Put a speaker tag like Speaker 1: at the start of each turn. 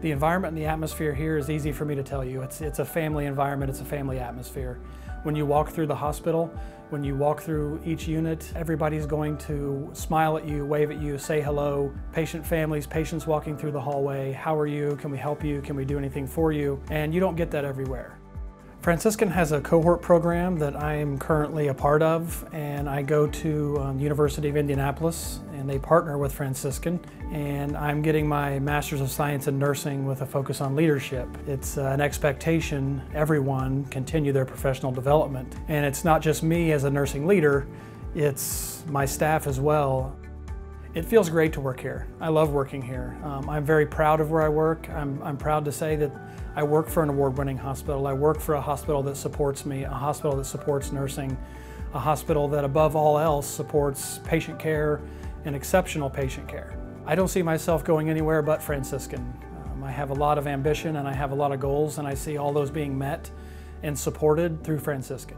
Speaker 1: The environment and the atmosphere here is easy for me to tell you. It's, it's a family environment, it's a family atmosphere. When you walk through the hospital, when you walk through each unit, everybody's going to smile at you, wave at you, say hello. Patient families, patients walking through the hallway, how are you? Can we help you? Can we do anything for you? And you don't get that everywhere. Franciscan has a cohort program that I am currently a part of, and I go to um, University of Indianapolis, and they partner with Franciscan, and I'm getting my Master's of Science in Nursing with a focus on leadership. It's uh, an expectation everyone continue their professional development, and it's not just me as a nursing leader, it's my staff as well. It feels great to work here. I love working here. Um, I'm very proud of where I work. I'm, I'm proud to say that I work for an award-winning hospital. I work for a hospital that supports me, a hospital that supports nursing, a hospital that above all else supports patient care and exceptional patient care. I don't see myself going anywhere but Franciscan. Um, I have a lot of ambition and I have a lot of goals and I see all those being met and supported through Franciscan.